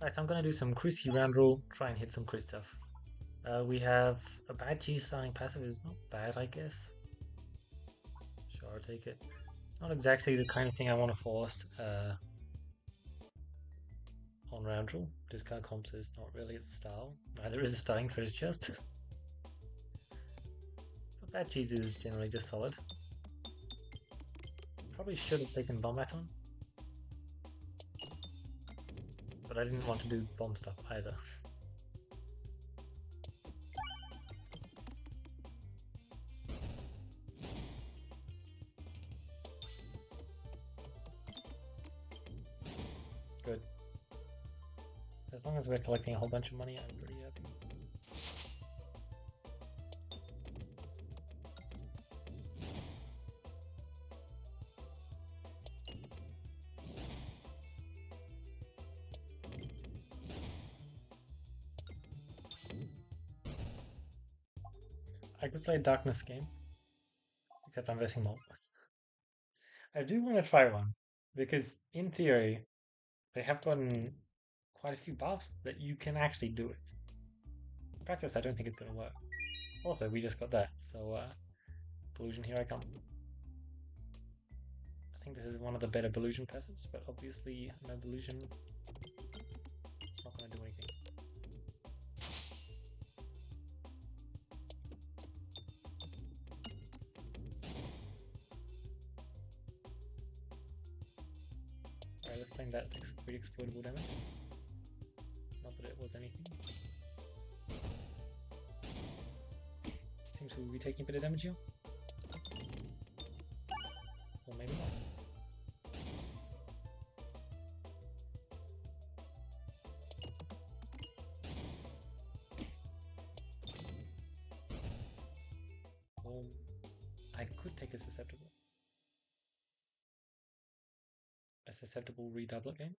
Right, so I'm gonna do some Chrissy round try and hit some crit stuff. Uh, we have a bad G starting passive is not bad, I guess. Sure, I'll take it. Not exactly the kind of thing I want to force uh, on Roundrel. Discard comps is not really its style. Neither is a starting treasure chest. but bad cheese is generally just solid. Probably should have taken bomb I didn't want to do bomb stuff either. Good. As long as we're collecting a whole bunch of money, I'm pretty play Darkness game, except I'm versing more. I do want to try one, because in theory, they have gotten quite a few buffs that you can actually do it. In practice, I don't think it's going to work. Also, we just got that, so uh, Delusion, here I come. I think this is one of the better Delusion passes, but obviously no Delusion, free exploitable damage. Not that it was anything. Seems we'll be taking a bit of damage here. Or maybe not. Um, I could take a susceptible. A susceptible redoubler game.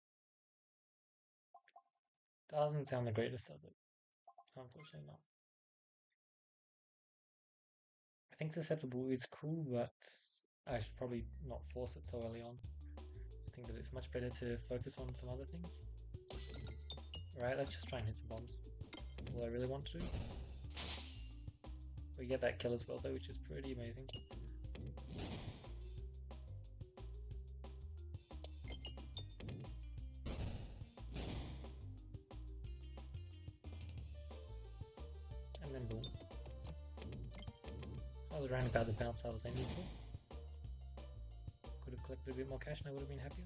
Doesn't sound the greatest, does it? Unfortunately not. I think susceptible is cool, but I should probably not force it so early on. I think that it's much better to focus on some other things. Alright, let's just try and hit some bombs. That's all I really want to do. We get that kill as well though, which is pretty amazing. Bounce I was aiming for. Could have collected a bit more cash and I would have been happier.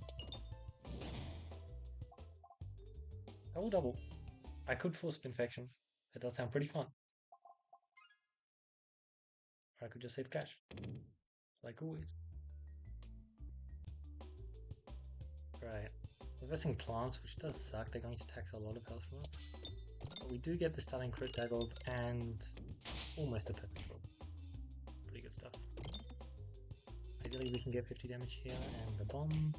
Double double. I could force infection. That does sound pretty fun. Or I could just save cash. Like always. Right. Missing plants, which does suck. They're going to tax a lot of health from us. But we do get the stunning crit daggled and almost a perfect roll. We can get 50 damage here and the bomb.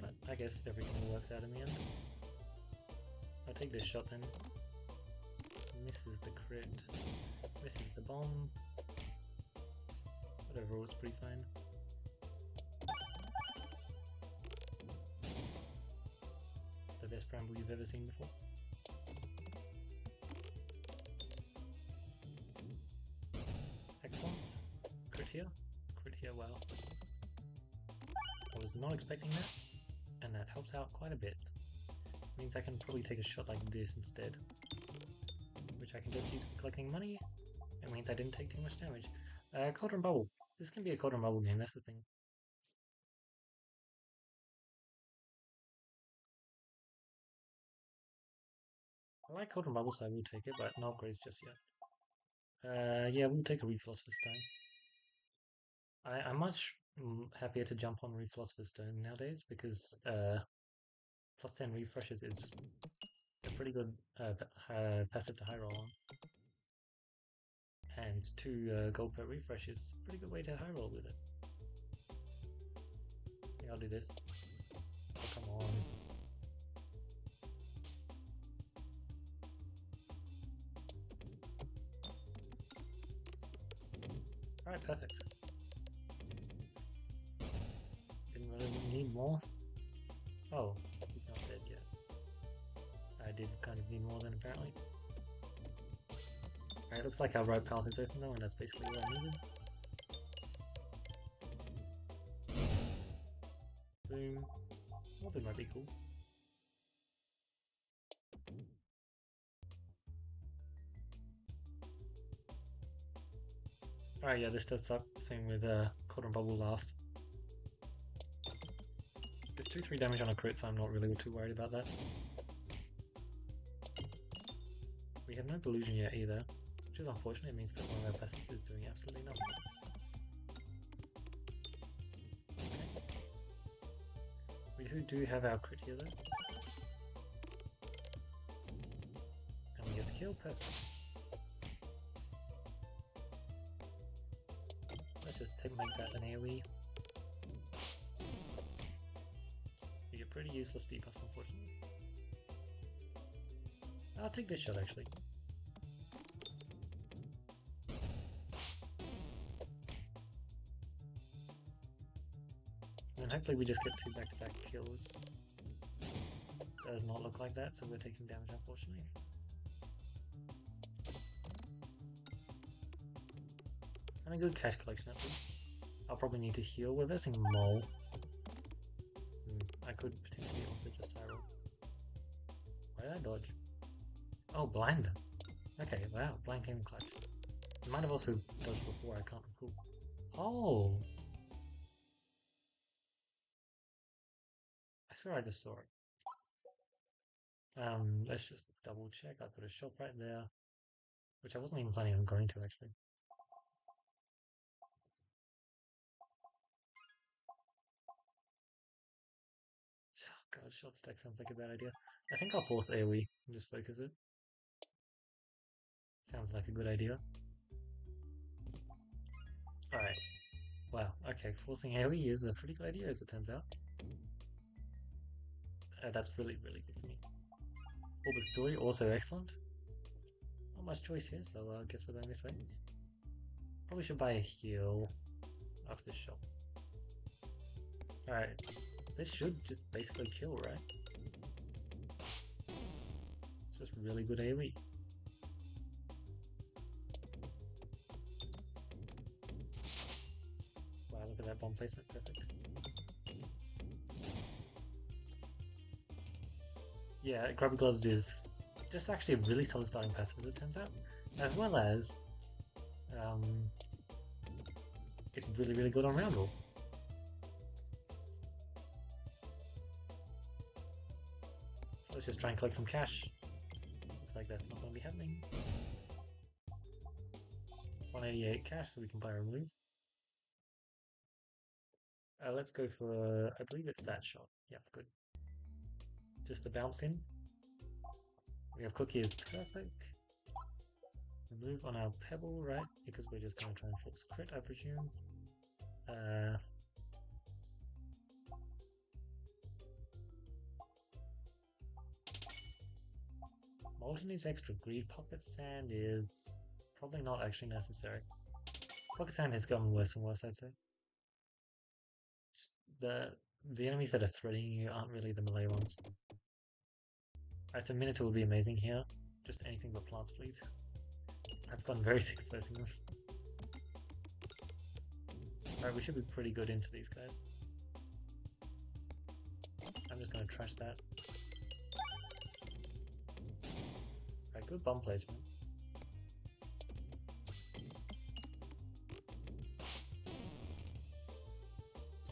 But I guess everything works out in the end. I'll take this shot then. Misses the crit. Misses the bomb. But overall it's pretty fine. The best bramble you've ever seen before. Here. Crit here, wow. I was not expecting that, and that helps out quite a bit. Means I can probably take a shot like this instead. Which I can just use for collecting money. It means I didn't take too much damage. Uh, Cauldron Bubble. This can be a Cauldron Bubble game, that's the thing. I like Cauldron Bubble, so I will take it, but no upgrades just yet. Uh, yeah, we'll take a Refloss this time. I, I'm much happier to jump on Refloss Stone nowadays because uh, plus 10 refreshes is a pretty good uh, uh, passive to high roll on. And 2 uh, gold per refresh is a pretty good way to high roll with it. Yeah, I'll do this. Oh, come on. Alright, perfect. Need more? Oh, he's not dead yet. I did kind of need more than apparently. Alright, looks like our right path is open though, and that's basically what I needed. Boom. Orbit might be cool. Alright, yeah, this does suck. Same with uh, Cauldron Bubble last. It's 2-3 damage on a crit, so I'm not really too worried about that. We have no Delusion yet either, which is unfortunate. It means that one of our passives is doing absolutely nothing. We do have our crit here though. And we get the kill, perfect. Let's just take, that an AoE. Useless debuffs, unfortunately. I'll take this shot, actually. And hopefully we just get two back-to-back -back kills. Does not look like that, so we're taking damage, unfortunately. And a good cash collection least. I'll probably need to heal. We're versing Mole. Hmm, I could also just roll. Why did I dodge? Oh, blind. Okay, wow, blind came clutch. I might have also dodged before, I can't recall. Oh! I swear I just saw it. Um, let's just double check. I've got a shop right there, which I wasn't even planning on going to actually. God, shot stack sounds like a bad idea. I think I'll force AoE and just focus it. Sounds like a good idea. Alright. Wow, okay, forcing AoE is a pretty good idea as it turns out. Uh, that's really, really good for me. Orbit Story, also excellent. Not much choice here, so I guess we're going this way. Probably should buy a heal after this shop. Alright, this should just basically kill, right? It's just really good AoE. Wow, look at that bomb placement, perfect. Yeah, Grubby Gloves is just actually a really solid starting passive as it turns out, as well as um, it's really really good on round Let's just try and collect some cash. Looks like that's not going to be happening. 188 cash, so we can buy a remove. Uh, let's go for, I believe it's that shot. Yeah, good. Just the bounce in. We have cookie is perfect. Remove on our pebble, right? Because we're just going to try and force crit, I presume. Uh, Molten extra greed. Pocket Sand is probably not actually necessary. Pocket Sand has gotten worse and worse, I'd say. Just the the enemies that are threatening you aren't really the melee ones. Alright, so Minotaur would be amazing here. Just anything but plants, please. I've gotten very sick of facing them. Alright, we should be pretty good into these guys. I'm just gonna trash that. Good bomb placement.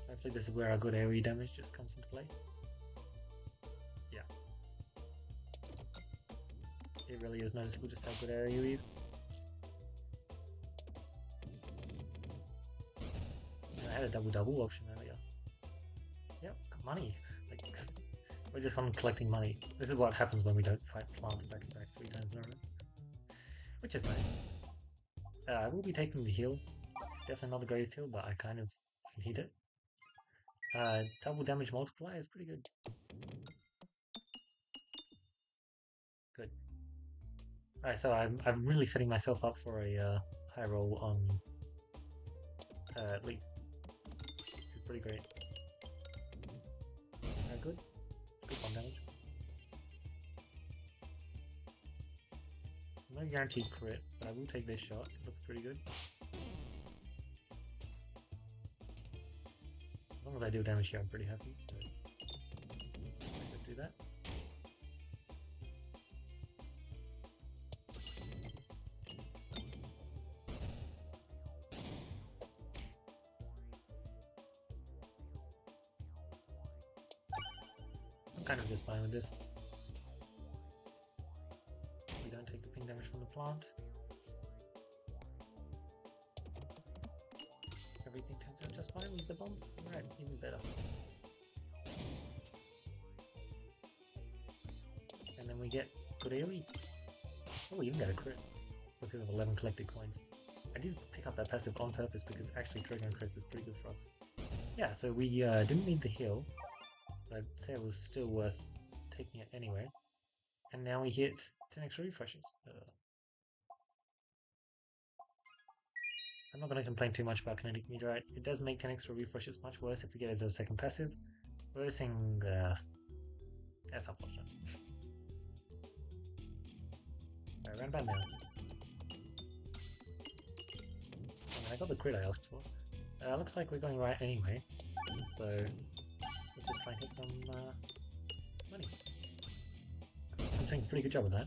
Hopefully this is where our good AoE damage just comes into play. Yeah. It really is noticeable just how good AoE is. I had a double-double option earlier. Yep, got money. We're just on collecting money. This is what happens when we don't fight plants back and back three times in a row. Which is nice. Uh, I will be taking the heal. It's definitely not the greatest heal, but I kind of need it. Uh, double damage multiplier is pretty good. Good. Alright, so I'm, I'm really setting myself up for a uh, high roll on uh, Leaf. Which is pretty great. Good. Good No guaranteed crit, but I will take this shot. It looks pretty good. As long as I do damage here, I'm pretty happy, so... Let's just do that. I'm kind of just fine with this. Plant. Everything turns out just fine with the bomb. Alright, even better. And then we get good AoE. Oh, we even got a crit. Because of 11 collected coins. I did pick up that passive on purpose because actually triggering crits is pretty good for us. Yeah, so we uh, didn't need the heal. But I'd say it was still worth taking it anyway. And now we hit 10 extra refreshes. Uh, I'm not going to complain too much about Kinetic Meteorite. It does make 10 extra refreshes much worse if we get it as a second passive. Versing, uh, that's unfortunate. Alright, round bad now. I got the crit I asked for. Uh, looks like we're going right anyway, so let's just try and hit some uh, money. I'm doing a pretty good job with that.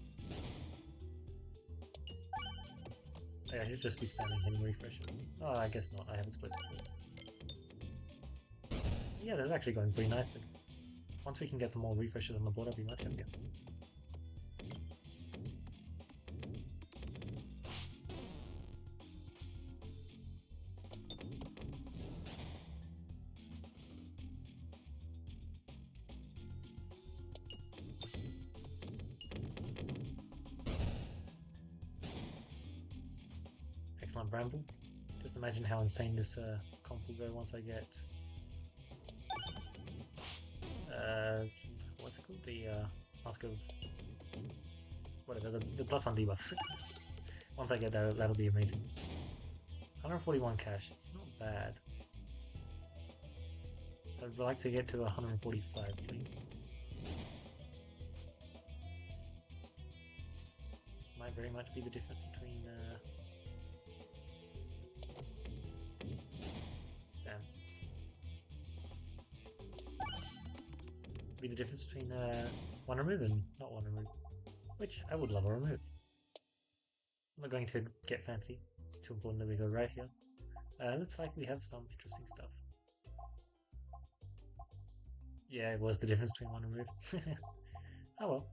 I should just be spamming him refresh. Oh, I guess not. I have explosive force. Yeah, this is actually going pretty nicely. Once we can get some more refreshes on the board, I'll be much happier. Bramble. Just imagine how insane this uh, comp will go once I get... Uh, what's it called? The uh, Mask of... Whatever, the, the plus one debuff. once I get that, that'll be amazing. 141 cash, it's not bad. I'd like to get to 145, please. Might very much be the difference between... Uh, be the difference between uh, one remove and not one remove. Which I would love a remove. I'm not going to get fancy. It's too important that we go right here. Uh, looks like we have some interesting stuff. Yeah, it was the difference between one remove. oh well.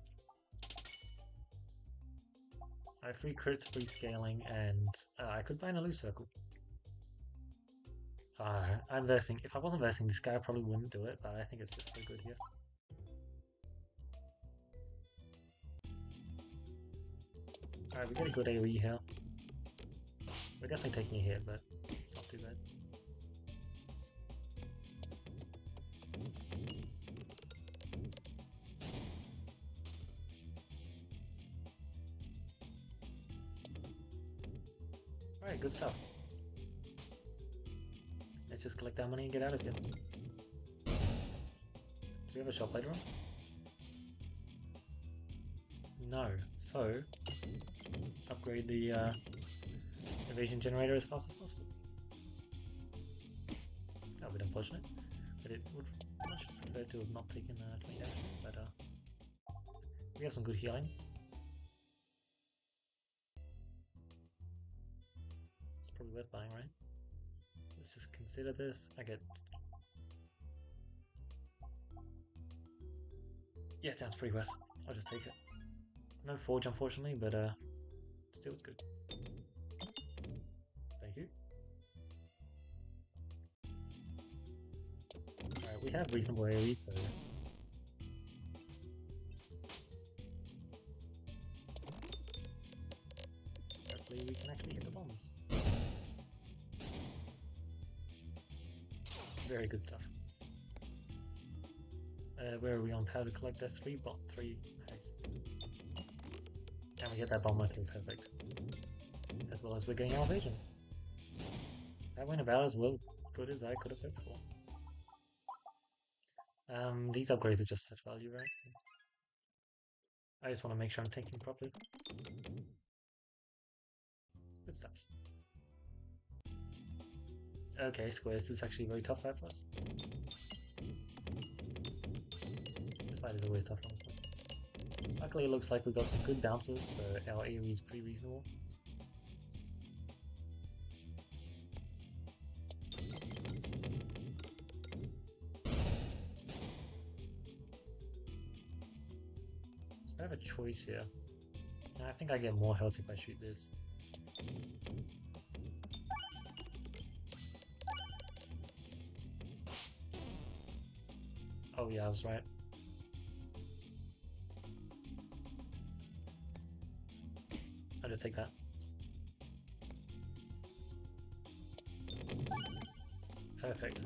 I have free crits, free scaling, and uh, I could buy an loose circle. Uh, I'm versing. If I wasn't versing this guy, I probably wouldn't do it, but I think it's just so good here. Alright, we got a good AoE here. We're definitely taking a hit, but it's not too bad. Alright, good stuff. Let's just collect that money and get out of here. Do we have a shop later on? No. So, upgrade the uh, evasion generator as fast as possible. That would be unfortunate, but it would much prefer to have not taken uh, 20 damage, but uh, we have some good healing. It's probably worth buying, right? Let's just consider this. I get... Yeah, sounds pretty worth. I'll just take it. No forge, unfortunately, but uh, still it's good. Thank you. Alright, we have reasonable AoE, so... Hopefully we can actually hit the bombs. Very good stuff. Uh, where are we on Powder Collector? Three bot, three. And we get that bomb looking perfect. As well as we're getting our vision. That went about as well good as I could have hoped for. Um, these upgrades are just set value, right? I just want to make sure I'm taking properly. Good stuff. Okay, squares, this is actually a very tough fight for us. This fight is always tough, honestly. Luckily it looks like we've got some good bounces, so our AoE is pretty reasonable. So I have a choice here. I think I get more health if I shoot this. Oh yeah, I was right. I'll just take that. Perfect.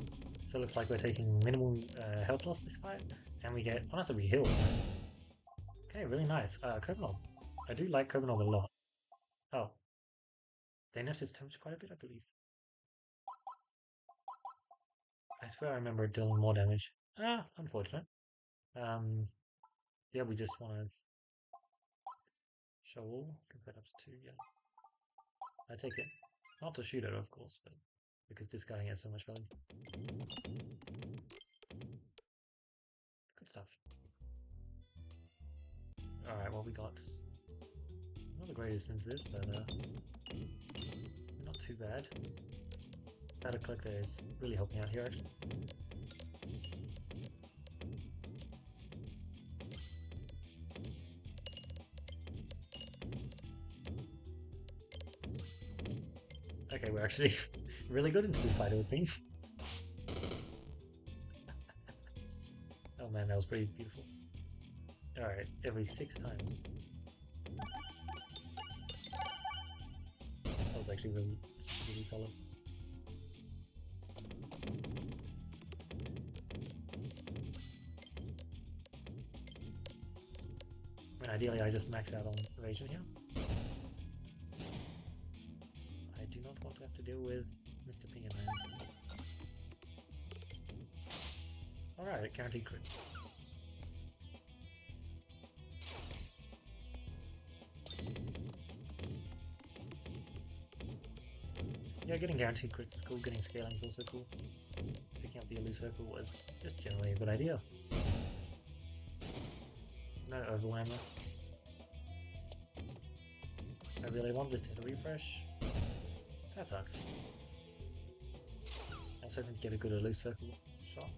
So it looks like we're taking minimal uh, health loss this fight, and we get, honestly, we heal. Okay, really nice. Uh. I do like Kobanov a lot. Oh. They nerfed his damage quite a bit, I believe. I swear I remember dealing more damage. Ah, unfortunate. Um, yeah, we just want to show all. Compare up to two, yeah. I take it. Not to shoot it, of course, but because discarding has so much value. Good stuff. Alright, well we got not the greatest into this, but uh, not too bad. Data collector is really helping out here actually. Actually really good into this fight, it would seem. oh man, that was pretty beautiful. Alright, every six times. That was actually really, really solid. Mean, ideally I just max out on evasion here. Have to deal with Mr. Pinion Man. Alright, guaranteed crit. Yeah, getting guaranteed crits is cool, getting scaling is also cool. Picking up the Elu Circle was just generally a good idea. No overwhelm I really want this to hit a refresh. That sucks. I was hoping to get a good Elu Circle shot.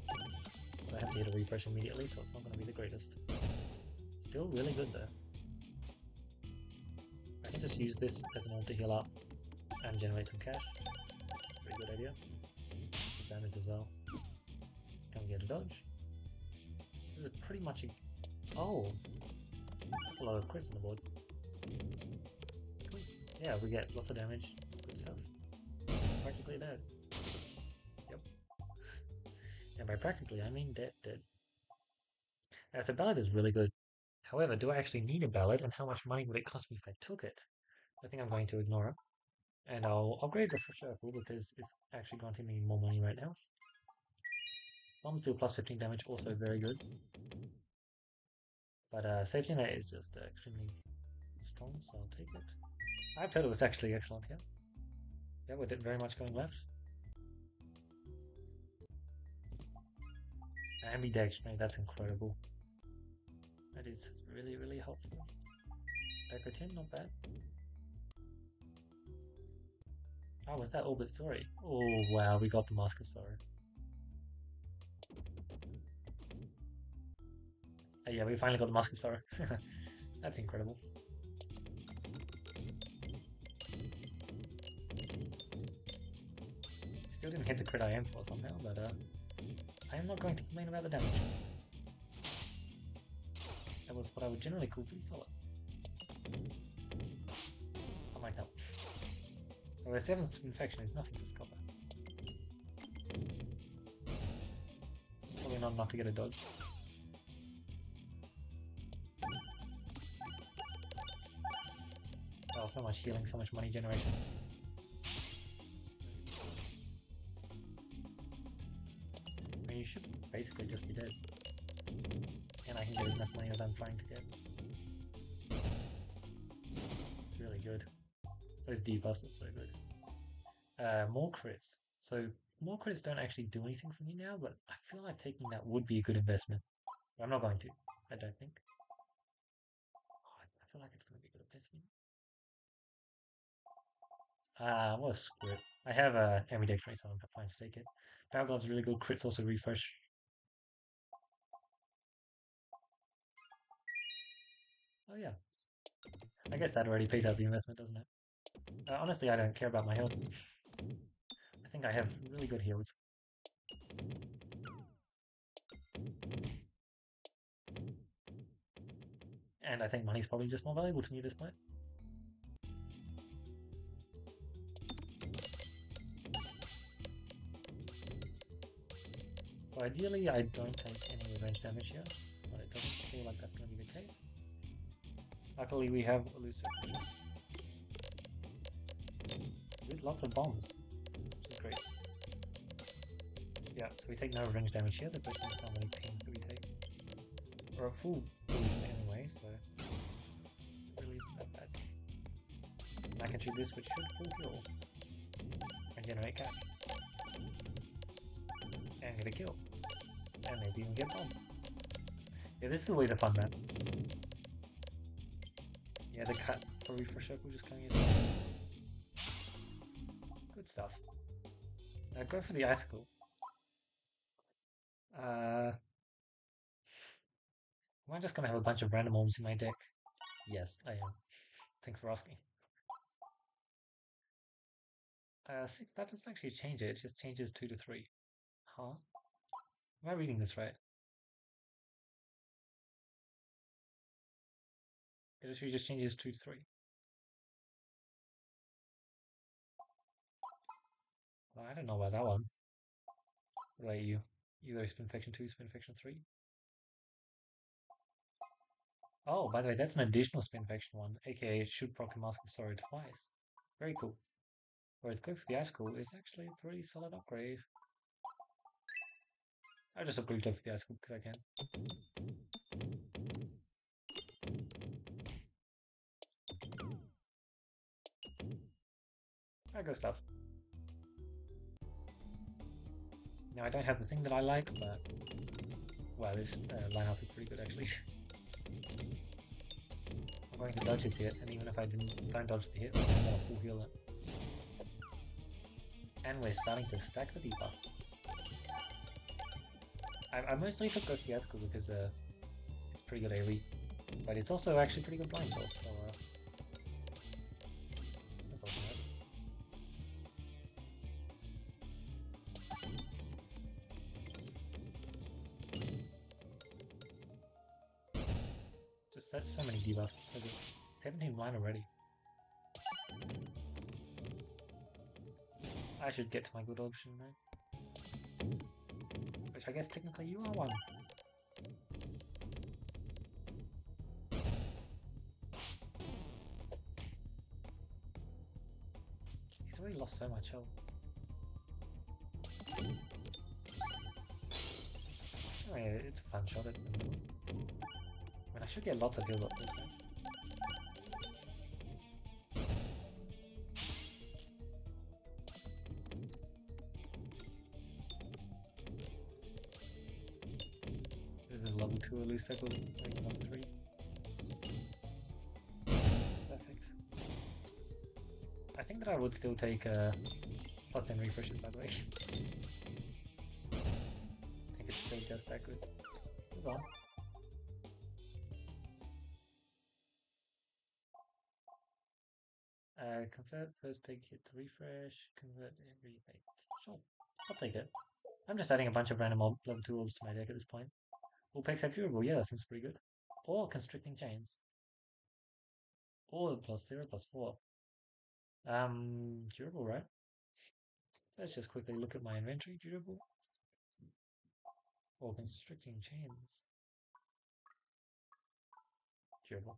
But I have to hit a refresh immediately, so it's not going to be the greatest. Still really good though. I can just use this as an orb to heal up and generate some cash. It's a pretty good idea. Some damage as well. And we get a dodge. This is pretty much a... Oh! That's a lot of crits on the board. Yeah, we get lots of damage. Good stuff. Practically dead. Yep. and by practically, I mean dead, dead. Now, so ballad is really good. However, do I actually need a ballad, and how much money would it cost me if I took it? I think I'm going to ignore it. And I'll upgrade the circle because it's actually granting me more money right now. Bomb steel plus 15 damage, also very good. But uh, safety net is just uh, extremely strong, so I'll take it. I thought it was actually excellent here. Yeah, we did very much going left. Ambidextrous, that's incredible. That is really, really helpful. Echo 10, not bad. Oh, was that Orbit Story? Oh, wow, we got the Mask of Sorrow. Oh, yeah, we finally got the Mask of Sorrow. That's incredible. Still didn't hit the crit I am for somehow, but uh, I am not going to complain about the damage. That was what I would generally call pretty solid. I might help. Well, seventh infection is nothing to scoff at. Probably not enough to get a dodge. Oh, so much healing, so much money generation. You should basically just be dead. And I can get as much money as I'm trying to get. It's really good. Those debuffs are so good. Uh, more crits. So more crits don't actually do anything for me now, but I feel like taking that would be a good investment. But I'm not going to. I don't think. Oh, I feel like it's going to be a good investment. Ah, uh, what a script. I have a uh, ambidextrous, I'm fine to take it. Glove's really good. Crits also refresh. Oh yeah. I guess that already pays out the investment, doesn't it? Uh, honestly, I don't care about my health. I think I have really good heals. And I think money's probably just more valuable to me at this point. So ideally I don't take any revenge damage here, but it doesn't feel like that's going to be the case. Luckily we have elusive with lots of bombs, which is great. Yeah, so we take no revenge damage here, the question is how many pings do we take? We're at full anyway, so it really isn't that bad. And I can shoot this, which should full kill. And generate cash. And get a kill. And maybe even get bombs. Yeah, this is the way to fun map. Yeah, the cut for refresh circle just coming in. Good stuff. Now go for the icicle. Uh, am I just gonna have a bunch of random orbs in my deck? Yes, I am. Thanks for asking. Uh, six, that doesn't actually change it, it just changes two to three. Huh? Am I reading this right? It actually just changes two to three. Well, I don't know about that one. What about you? Either spin infection 2, spin infection 3? Oh, by the way, that's an additional spin infection one, aka shoot proc mask of sorrow twice. Very cool. Whereas go for the icicle is actually a pretty solid upgrade. I just upgrade go for the icicle because I can. I go stuff. Now I don't have the thing that I like, but well, this uh, lineup is pretty good actually. I'm going to dodge his hit, and even if I didn't don't dodge the hit, I'm gonna full heal it. And we're starting to stack the debuffs. I, I mostly took Theatrical because uh, it's pretty good AoE, but it's also actually pretty good blind source, so uh, so many debuffs. So 17 blind already. I should get to my good option now. Which I guess technically you are one. He's already lost so much health. It's a fun shot the moment. I should get lots of heal this match. Level 2 Elise cycle, like 3. Perfect. I think that I would still take uh, plus 10 refreshes by the way. I think it's still just that good. Move on. Uh, convert first pig hit to refresh, convert every bait. Sure, I'll take it. I'm just adding a bunch of random level 2 orbs to my deck at this point. All pegs have durable, yeah, that seems pretty good. Or constricting chains. Or plus 0, plus 4. Um, durable, right? Let's just quickly look at my inventory. Durable. Or constricting chains. Durable.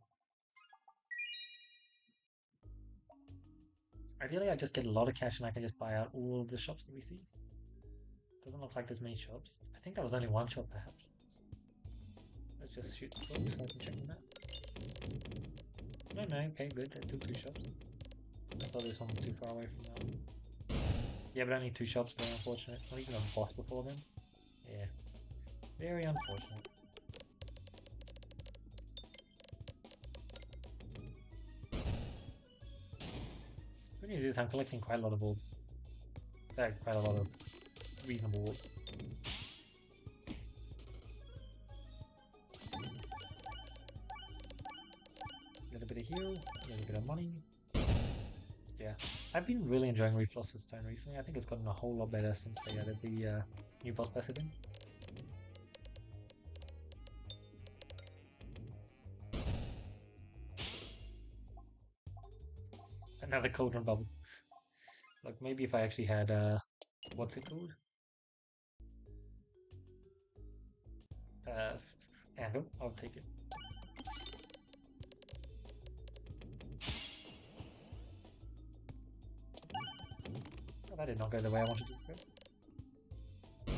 Ideally, I just get a lot of cash and I can just buy out all the shops that we see. Doesn't look like there's many shops. I think that was only one shop, perhaps. Let's just shoot so I can check that. No, no, okay, good. There's still two shops. I thought this one was too far away from that. Yeah, but only two shops there, unfortunate. Not even a boss before then. Yeah. Very unfortunate. Good news is I'm collecting quite a lot of orbs. Uh, quite a lot of reasonable orbs. Of heal, a little bit of money. Yeah, I've been really enjoying Refloss's Stone recently. I think it's gotten a whole lot better since they added the uh, new boss passive in. Another cauldron bubble. Like maybe if I actually had uh what's it called? Uh anvil, I'll take it. That did not go the way I wanted it to go.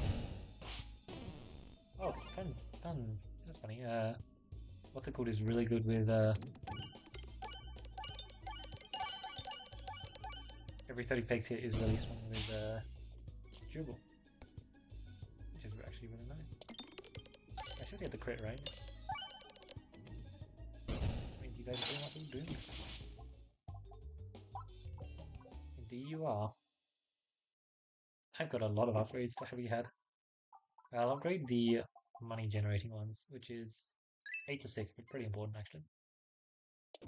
Oh, fun, fun. That's funny. Uh, what's it called is really good with uh, every 30 pegs hit is really strong with uh, Juggle. Which is actually really nice. I should get the crit right. Which means you guys are doing what you're doing. Indeed you are. I've got a lot of upgrades to have you had. I'll upgrade the money generating ones, which is 8 to 6, but pretty important actually. I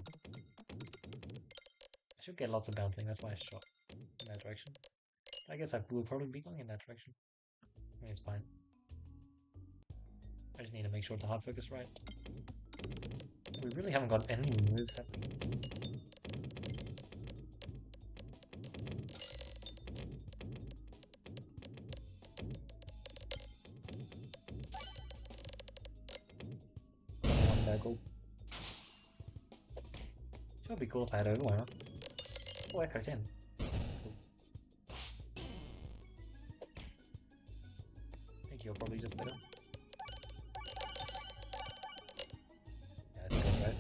should get lots of bouncing, that's why I shot in that direction. I guess I will probably be going in that direction. I mean, it's fine. I just need to make sure to hard focus right. We really haven't got any moves happening. Be cool if I had over, why not? Oh, Echo 10. That's cool. I think you're probably just better. Yeah, good, right?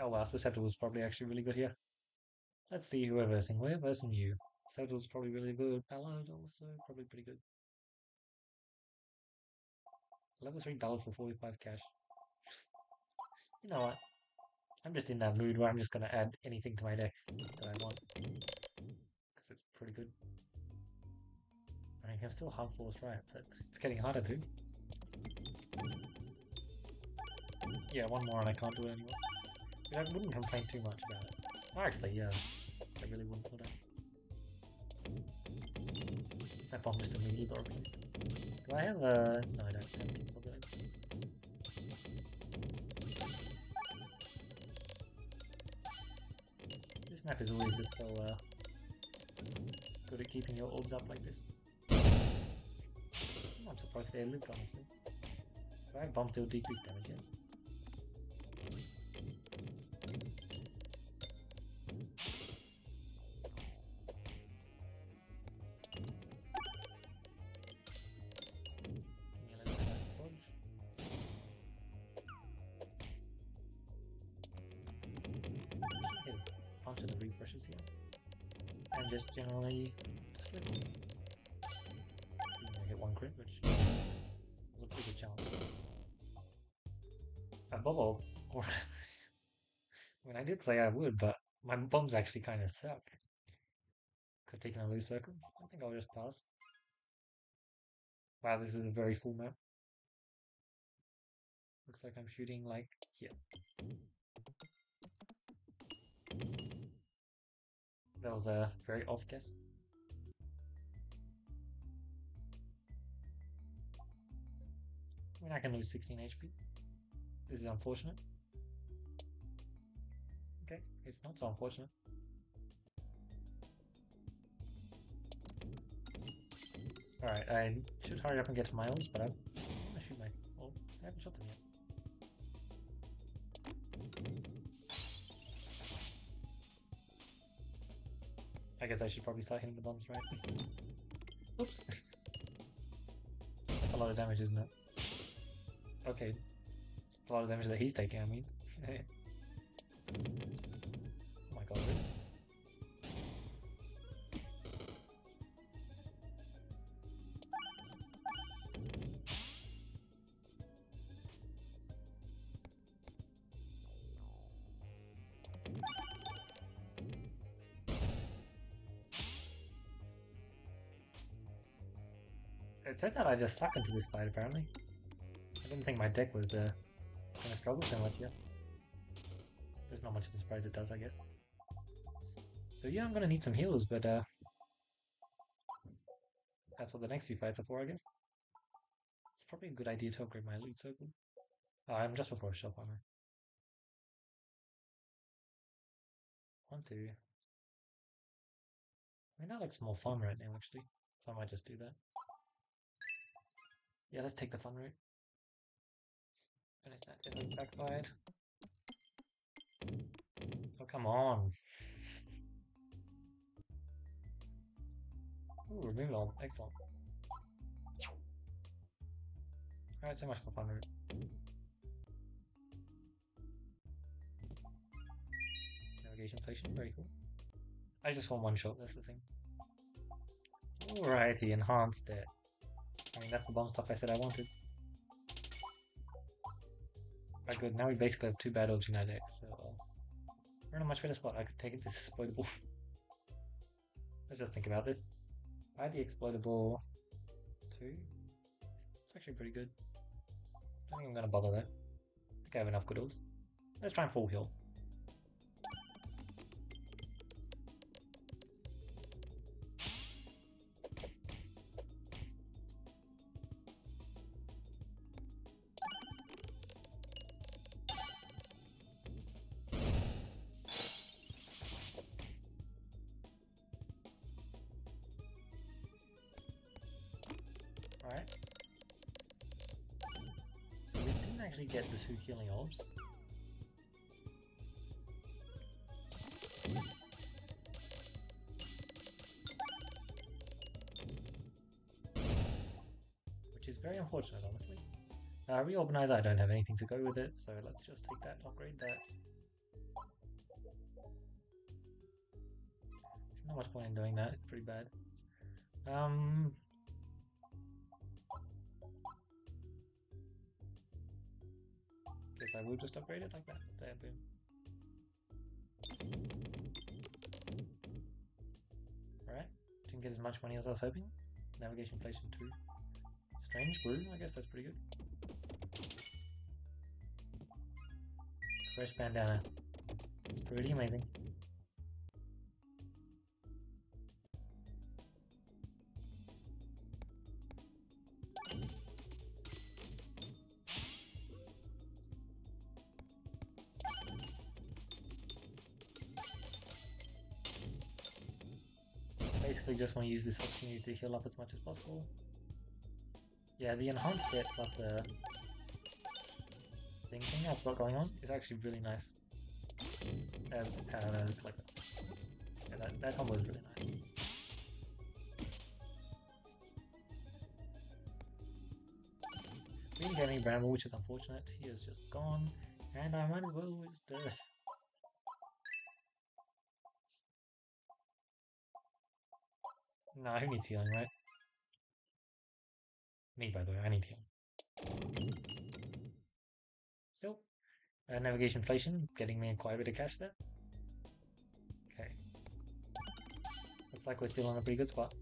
Oh wow, Susceptible was probably actually really good here. Let's see who we're versing. We're you. Susceptible's probably really good. Ballad also probably pretty good. Level 3 Ballad for 45 cash. you know what? I'm just in that mood where I'm just gonna add anything to my deck that I want. Because it's pretty good. I I can still hard force right, but it's getting harder to. Yeah, one more and I can't do it anymore. I wouldn't complain too much about it. Actually, yeah, I really wouldn't put it. Bomb just immediately got replaced. Do I have a... No, I don't have problems. This map is always just so uh, good at keeping your orbs up like this. I'm surprised they lived, honestly. Do I have bomb deal decrease damage yet? Above all, or I mean, I did say I would, but my bombs actually kind of suck. Could have taken a loose circle. I think I'll just pass. Wow, this is a very full map. Looks like I'm shooting like here. That was a very off guess. I mean, I can lose 16 HP. This is unfortunate. Okay, it's not so unfortunate. Alright, I should hurry up and get to my orbs, but I'm gonna shoot my orbs. haven't shot them yet. I guess I should probably start hitting the bombs, right? Oops. That's a lot of damage, isn't it? Okay. A lot of damage that he's taking, I mean. oh my god. It turns out I just suck into this fight, apparently. I didn't think my deck was uh, struggle so much yet. There's not much of a surprise it does, I guess. So yeah, I'm gonna need some heals, but uh, that's what the next few fights are for, I guess. It's probably a good idea to upgrade my loot circle. Oh, I'm just before a shop armor. One, two. I mean, that looks more fun right now, actually. So I might just do that. Yeah, let's take the fun route. Finish that deadly backfired. Oh, come on. Ooh, all. Excellent. Alright, so much for fun. Navigation inflation, very cool. I just want one shot, that's the thing. Alright, he enhanced it. I mean, that's the bomb stuff I said I wanted. Right, good. Now we basically have two bad orbs in so uh, we're in a much better spot. I could take it this exploitable. Let's just think about this. Had the exploitable two. It's actually pretty good. I think I'm gonna bother though. I think I have enough good. Let's try and full heal. Two healing orbs. Which is very unfortunate, honestly. Uh, reorganize, I don't have anything to go with it, so let's just take that, upgrade that. Not much point in doing that, it's pretty bad. Um, Guess I will just upgrade it like that. There, boom. Alright, didn't get as much money as I was hoping. Navigation inflation 2. Strange brew, I guess that's pretty good. Fresh bandana. It's pretty amazing. Just want to use this opportunity to heal up as much as possible. Yeah, the enhanced it plus a thing thing I've got going on is actually really nice. Uh, uh, that. Yeah, that, that combo is really nice. We didn't get any Bramball, which is unfortunate. He is just gone. And I might as well use Dirt. No, who needs healing, right? Me, by the way, I need healing. Still, uh, navigation inflation, getting me quite a bit of cash there. Okay. Looks like we're still on a pretty good spot.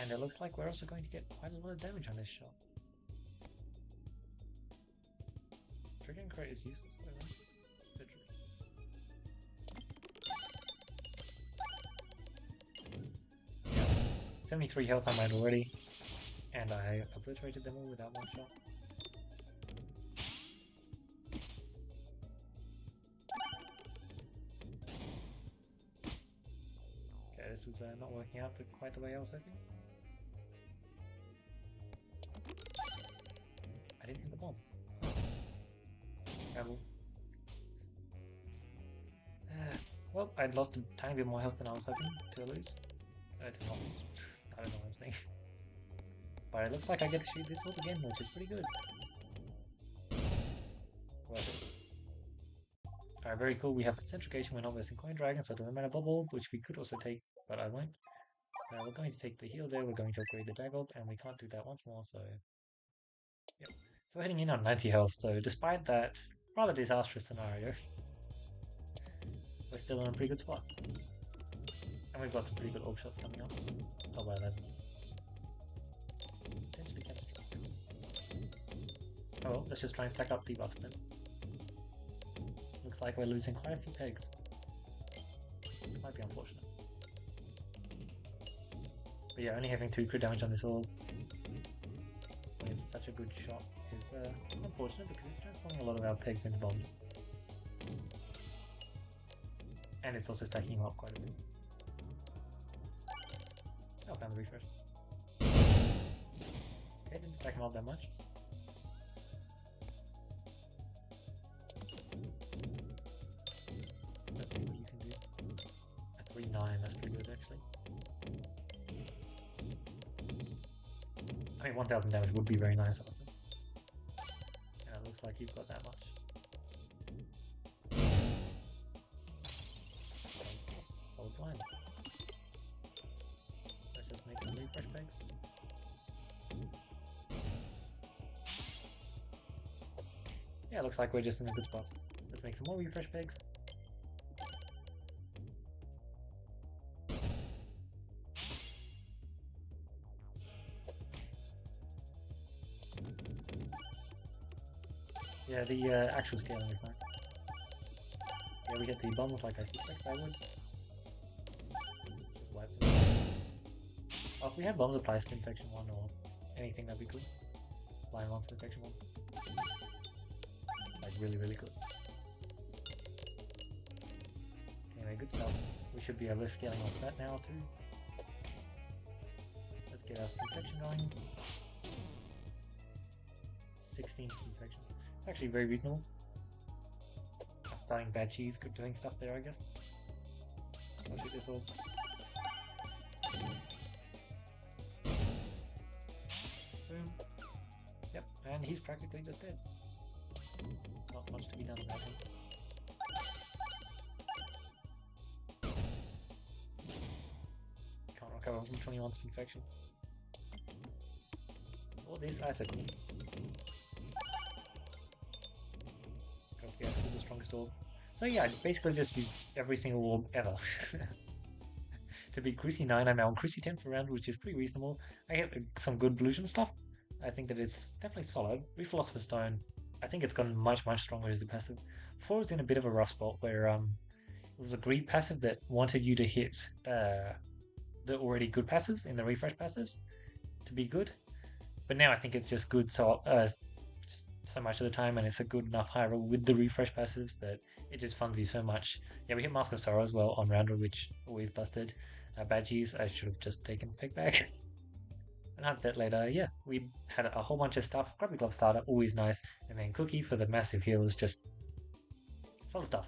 And it looks like we're also going to get quite a lot of damage on this shot. Crate is useless though, right? Literally. Yeah. 73 health I made already, and I obliterated them all without one shot. Okay, this is uh, not working out the, quite the way I was hoping. Travel. Well, I'd lost a tiny bit more health than I was hoping to lose. Uh, to not lose. I don't know what I'm saying. But it looks like I get to shoot this orb again, which is pretty good. Alright, very cool. We have Centrigation, we're not missing Coin Dragon, so it doesn't matter Bubble, which we could also take, but I won't. Uh, we're going to take the heal there, we're going to upgrade the Dagold, and we can't do that once more, so... Yep. So we're heading in on 90 health, so despite that rather disastrous scenario, we're still in a pretty good spot. And we've got some pretty good orb shots coming up. Oh wow, that's potentially catastrophic. Oh well, let's just try and stack up debuffs then. Looks like we're losing quite a few pegs. Might be unfortunate. But yeah, only having two crit damage on this orb it's such a good shot is uh, unfortunate because it's transforming a lot of our pegs into bombs. And it's also stacking them up quite a bit. Oh, found the refresh. Okay, didn't stack them up that much. Let's see what you can do. A 3-9, that's pretty good actually. I mean, 1000 damage would be very nice, honestly. Like you've got that much. Solid. Let's just make some refresh pegs. Yeah, looks like we're just in a good spot. Let's make some more refresh pegs. Yeah, the uh, actual scaling is nice. Yeah, we get the bombs like I suspect I would. Them. Oh, if we had bombs applies to infection 1 or anything, that'd be good. Line monster infection 1. Like, really, really good. Anyway, good stuff. We should be able to scaling off that now, too. Let's get our infection going. 16 infections. Actually very reasonable. Starting bad cheese, good doing stuff there, I guess. I'll shoot this all. Boom. Yep, and he's practically just dead. Not much to be done about him. Can't recover from 21 infection. Or this icicle. Strongest orb. So yeah, I basically just use every single orb ever. to be Chrissy 9, I'm on Chrissy 10 for round, which is pretty reasonable. I get some good Blution stuff. I think that it's definitely solid. With Philosopher's Stone, I think it's gotten much, much stronger as a passive. Before it was in a bit of a rough spot where um, it was a greed passive that wanted you to hit uh, the already good passives in the refresh passives to be good. But now I think it's just good so uh, so much of the time, and it's a good enough high roll with the refresh passives that it just funds you so much. Yeah, we hit Mask of Sorrow as well on Roundrel, which always busted. Uh, Badgies, I should have just taken pick back. and that later, yeah, we had a whole bunch of stuff. Grubby Glove starter, always nice, and then Cookie for the massive heals, just solid stuff.